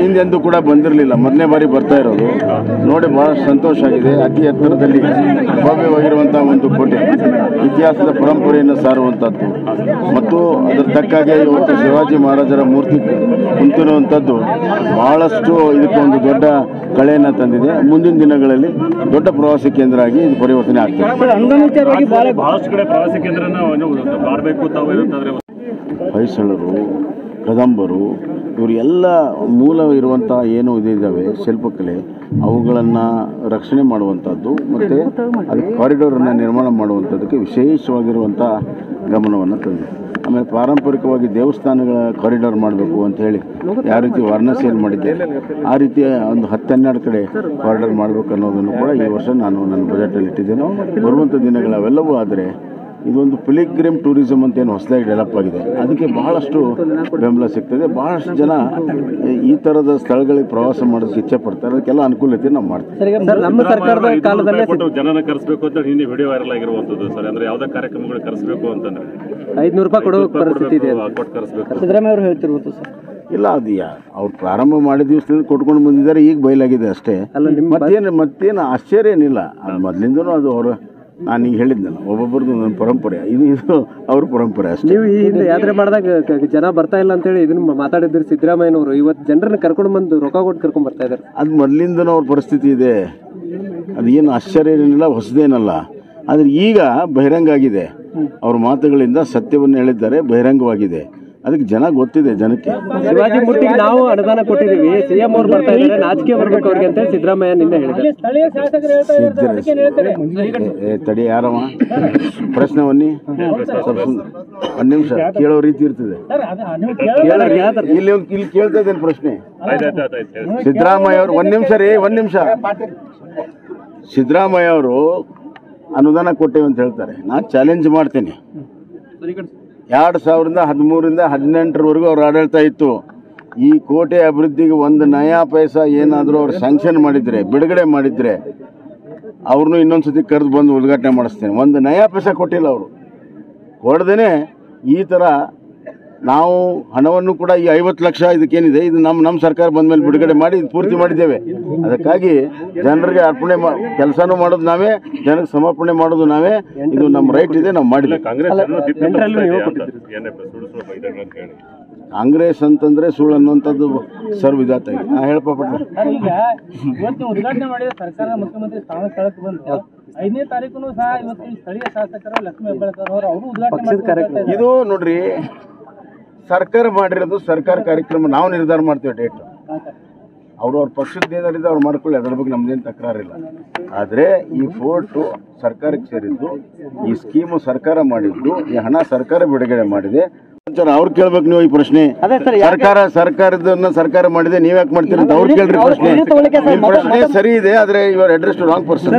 ಹಿಂದೆಂದೂ ಕೂಡ ಬಂದಿರಲಿಲ್ಲ. ಮೊದಲನೇ ಬಾರಿ ಬರ್ತಾ ಇರೋದು. ನೋಡಿ ಬಹಳ ಸಂತೋಷ ಆಗಿದೆ. ಅತಿ ಎತ್ತರದಲ್ಲಿ ಭವ್ಯವಾಗಿರುವಂತಹ ಒಂದು ಕೋಟೆ. ಇತಿಹಾಸದ ಪರಂಪರೆಯನ್ನು ಸಾರುವಂಥದ್ದು ಮತ್ತು ಅದರ ತಕ್ಕಾಗೆ ಇವತ್ತು ಶಿವಾಜಿ ಮಹಾರಾಜರ ಮೂರ್ತಿ ಕುಂತಿರುವಂಥದ್ದು ಬಹಳಷ್ಟು ಇದಕ್ಕೆ ಒಂದು ದೊಡ್ಡ ಕಳೆಯನ್ನು ತಂದಿದೆ. ಮುಂದಿನ ದಿನಗಳಲ್ಲಿ ದೊಡ್ಡ ಪ್ರವಾಸಿ ಕೇಂದ್ರ ಆಗಿ ಇದು ಪರಿವರ್ತನೆ ಆಗ್ತದೆ. ಬಹಳಷ್ಟು ಕಡೆ ಪ್ರವಾಸಿ ಕೇಂದ್ರನ ಮಾಡಬೇಕು ತಾವು ಹೊಯ್ಸಳರು ಕದಂಬರು ಇವರು ಎಲ್ಲ ಮೂಲ ಇರುವಂಥ ಏನು ಇದಿದ್ದಾವೆ ಶಿಲ್ಪಕಲೆ, ಅವುಗಳನ್ನು ರಕ್ಷಣೆ ಮಾಡುವಂಥದ್ದು ಮತ್ತು ಅದಕ್ಕೆ ಕಾರಿಡೋರನ್ನು ನಿರ್ಮಾಣ ಮಾಡುವಂಥದ್ದಕ್ಕೆ ವಿಶೇಷವಾಗಿರುವಂಥ ಗಮನವನ್ನು ತಂದಿದೆ. ಆಮೇಲೆ ಪಾರಂಪರಿಕವಾಗಿ ದೇವಸ್ಥಾನಗಳ ಕಾರಿಡಾರ್ ಮಾಡಬೇಕು ಅಂತ ಹೇಳಿ ಯಾವ ರೀತಿ ವಾರಣಾಸಿಯಲ್ಲಿ ಮಾಡಿದ್ದೆ, ಆ ರೀತಿಯ ಒಂದು ಹತ್ತು ಹನ್ನೆರಡು ಕಡೆ ಕಾರಿಡಾರ್ ಮಾಡಬೇಕು ಅನ್ನೋದನ್ನು ಕೂಡ ಈ ವರ್ಷ ನಾನು ನನ್ನ ಬಜೆಟಲ್ಲಿ ಇಟ್ಟಿದ್ದೇನೆ. ಬರುವಂಥ ದಿನಗಳು ಅವೆಲ್ಲವೂ ಆದರೆ ಇದೊಂದು ಪಿಲಿಗ್ರಿಮ್ ಟೂರಿಸಮ್ ಅಂತ ಏನು ಹೊಸದಾಗಿ ಡೆವಲಪ್ ಆಗಿದೆ. ಅದಕ್ಕೆ ಬಹಳಷ್ಟು ಬೆಂಬಲ ಸಿಗ್ತದೆ. ಬಹಳಷ್ಟು ಜನ ಈ ಥರದ ಸ್ಥಳಗಳಿಗೆ ಪ್ರವಾಸ ಮಾಡೋದಕ್ಕೆ ಇಚ್ಛೆ ಪಡ್ತಾರೆ. ಅದಕ್ಕೆಲ್ಲ ಅನುಕೂಲತೆ ನಾವು ಮಾಡ್ತೀವಿ. ಸರ್ ನಮ್ಮ ಸರ್ಕಾರದ ಕಾಲದಲ್ಲೇ ಜನನ ಕರೆಸಬೇಕು ಅಂತ ಹಿಂದೆ ವಿಡಿಯೋ ವೈರಲ್ ಆಗಿರುವಂತದ್ದು ಸರ್. ಅಂದ್ರೆ ಯಾವ್ದೇ ಕಾರ್ಯಕ್ರಮಗಳು ಕರೆಸಬೇಕು ಅಂತಂದ್ರೆ. ಐದ್ನೂರು ರೂಪಾಯಿ ಕೊಡೋ ಪರಿಸ್ಥಿತಿ ಇದೆ ಕೊಟ್ಟು ಕರೆಸಬೇಕು. ಸಿದ್ದರಾಮಯ್ಯ ಅವರು ಸರ್. ಇಲ್ಲ ಅದು ಅವ್ರು ಪ್ರಾರಂಭ ಮಾಡಿದ ದಿವಸದಿಂದ ಕೊಟ್ಕೊಂಡು ಬಂದಿದ್ದಾರೆ ಈಗ ಬಯಲಾಗಿದೆ ಅಷ್ಟೇ. ಮತ್ತೇನು ಮತ್ತೇನು ಆಶ್ಚರ್ಯ ಏನಿಲ್ಲ. ಅದು ಮೊದಲಿಂದನೂ ಅದು ಅವರು ನಾನು ಈಗ ಹೇಳಿದ್ನಲ್ಲ ಒಬ್ಬೊಬ್ಬರದ್ದು ನನ್ನ ಪರಂಪರೆ ಇದು ಇದು ಅವ್ರ ಪರಂಪರೆ ಅಷ್ಟೇ. ನೀವು ಈ ಹಿಂದೆ ಯಾತ್ರೆ ಮಾಡಿದಾಗ ಕ- ಜನ ಬರ್ತಾ ಇಲ್ಲ ಅಂತೇಳಿ ಇದನ್ನ ಮಾತಾಡಿದ್ರು ಸಿದ್ದರಾಮಯ್ಯನವರು. ಇವತ್ತು ಜನರನ್ನ ಕರ್ಕೊಂಡು ಬಂದು ರೊಕ್ಕ ಕೊಟ್ಟು ಕರ್ಕೊಂಡ್ ಬರ್ತಾ ಇದ್ದಾರೆ. ಅದು ಮೊದಲಿಂದನೂ ಅವ್ರ ಪರಿಸ್ಥಿತಿ ಇದೆ. ಅದು ಏನು ಆಶ್ಚರ್ಯ ಏನಿಲ್ಲ ಹೊಸದೇನಲ್ಲ. ಆದರೆ ಈಗ ಬಹಿರಂಗ ಆಗಿದೆ ಅವ್ರ ಮಾತುಗಳಿಂದ ಸತ್ಯವನ್ನು ಹೇಳಿದ್ದಾರೆ ಬಹಿರಂಗವಾಗಿದೆ. ಅದಕ್ಕೆ ಜನ ಗೊತ್ತಿದೆ ಜನಕ್ಕೆ. ಶಿವಾಜಿ ಮೂರ್ತಿಗೆ ನಾವು ಅನುದಾನ ಕೊಟ್ಟಿದ್ದೀವಿ. ಸಿಎಂ ಅವ್ರು ಬರ್ತಾ ಇದ್ದಾರೆ. ನಾಚಿಕೆ ಬರ್ಬೇಕು ಅವ್ರಿಗೆ ಅಂತ ಸಿದ್ದರಾಮಯ್ಯ ನಿನ್ನೆ ಹೇಳಿದ್ದಾರೆ. ಏ, ತಡಿ ಯಾರವ? ಪ್ರಶ್ನೆ ಬನ್ನಿ. ಒಂದ್ ನಿಮಿಷ. ಕೇಳೋ ರೀತಿ ಇರ್ತದೆ. ಕೇಳೋ- ಇಲ್ಲಿ ಒಂದ್- ಇಲ್ಲಿ ಕೇಳ್ತಾ ಇದ್ದೇನೆ ಪ್ರಶ್ನೆ. ಸಿದ್ದರಾಮಯ್ಯ ಅವರು ಒಂದ್ ನಿಮಿಷ ರೀ ಒಂದ್ ನಿಮಿಷ. ಸಿದ್ದರಾಮಯ್ಯ ಅವರು ಅನುದಾನ ಕೊಟ್ಟೇವೆ ಅಂತ ಹೇಳ್ತಾರೆ. ನಾನು ಚಾಲೆಂಜ್ ಮಾಡ್ತೇನೆ. ಎರಡು ಸಾವಿರದ ಹದಿಮೂರಿಂದ ಹದಿನೆಂಟರವರೆಗೂ ಅವ್ರ ಆಡಳಿತ ಇತ್ತು. ಈ ಕೋಟೆ ಅಭಿವೃದ್ಧಿಗೆ ಒಂದು ನಯಾ ಪೈಸಾ ಏನಾದರೂ ಅವ್ರು ಸ್ಯಾಂಕ್ಷನ್ ಮಾಡಿದರೆ, ಬಿಡುಗಡೆ ಮಾಡಿದ್ರೆ, ಅವ್ರನ್ನೂ ಇನ್ನೊಂದ್ಸತಿ ಕರೆದು ಬಂದು ಉದ್ಘಾಟನೆ ಮಾಡಿಸ್ತೇನೆ. ಒಂದು ನಯಾ ಪೈಸಾ ಕೊಟ್ಟಿಲ್ಲ ಅವರು. ಕೊಡ್ದೇನೆ ಈ ಥರ ನಾವು ಹಣವನ್ನು ಕೂಡ ಈ ಐವತ್ತು ಲಕ್ಷ ಇದಕ್ಕೇನಿದೆ ಇದು ನಮ್ಮ ನಮ್ಮ ಸರ್ಕಾರ ಬಂದ ಮೇಲೆ ಬಿಡುಗಡೆ ಮಾಡಿ ಇದು ಪೂರ್ತಿ ಮಾಡಿದ್ದೇವೆ. ಅದಕ್ಕಾಗಿ ಜನರಿಗೆ ಅರ್ಪಣೆ ಕೆಲಸನೂ ಮಾಡೋದು ನಾವೇ ಜನಕ್ಕೆ ಸಮರ್ಪಣೆ ಮಾಡೋದು ನಾವೇ. ಇದು ನಮ್ಮ ರೈಟ್ ಇದೆ ನಾವು ಮಾಡಿಲ್ಲ ಕಾಂಗ್ರೆಸ್ ಅಂತಂದ್ರೆ ಸುಳ್ಳು ಅನ್ನುವಂಥದ್ದು ಸರ್ವ್ ಇದೆ. ಹಾಂ ಹೇಳಪ್ಪ ಪಟ್ಟ ಈಗ ಇವತ್ತು ಉದ್ಘಾಟನೆ ಮಾಡಿದ ಸರ್ಕಾರ ಮುಖ್ಯಮಂತ್ರಿ ಸ್ಥಾನ ಸ್ಥಳಕ್ಕೆ ಬಂತು ಐದನೇ ತಾರೀಕು ಸಹ ಇವತ್ತು ಈ ಸ್ಥಳೀಯ ಶಾಸಕರು ಲಕ್ಷ್ಮೀ ಹೆಬ್ಬಾಳ್ಕರ್ ಅವರು ಅವರು ಉದ್ಘಾಟನೆ ಮಾಡಿ ಇದು ನೋಡ್ರಿ ಸರ್ಕಾರ ಮಾಡಿರೋದು ಸರ್ಕಾರ ಕಾರ್ಯಕ್ರಮ ನಾವು ನಿರ್ಧಾರ ಮಾಡ್ತೀವಿ ಡೇಟ್. ಅವರು ಅವ್ರ ಪಕ್ಷದ ಏನಾರಿದೆ ಅವ್ರು ಮಾಡ್ಕೊಳ್ಳಿ ಅದ್ರ ಬಗ್ಗೆ ನಮ್ದೇನು ತಕರಾರಿಲ್ಲ. ಆದರೆ ಈ ಫೋರ್ಟು ಸರ್ಕಾರಕ್ಕೆ ಸೇರಿದ್ದು ಈ ಸ್ಕೀಮು ಸರ್ಕಾರ ಮಾಡಿದ್ದು ಈ ಹಣ ಸರ್ಕಾರ ಬಿಡುಗಡೆ ಮಾಡಿದೆ. ಸರ್ ಅವ್ರು ಕೇಳ್ಬೇಕು ನೀವು ಈ ಪ್ರಶ್ನೆ. ಸರ್ಕಾರ ಸರ್ಕಾರದನ್ನ ಸರ್ಕಾರ ಮಾಡಿದೆ ನೀವ್ ಯಾಕೆ ಮಾಡ್ತೀರಿ ಅಂತ ಅವ್ರು ಕೇಳ್ರಿ ಪ್ರಶ್ನೆ. ಪ್ರಶ್ನೆ ಸರಿ ಇದೆ ಆದ್ರೆ ಇವರು ಅಡ್ರೆಸ್ ರಾಂಗ್ ಪರ್ಸನ್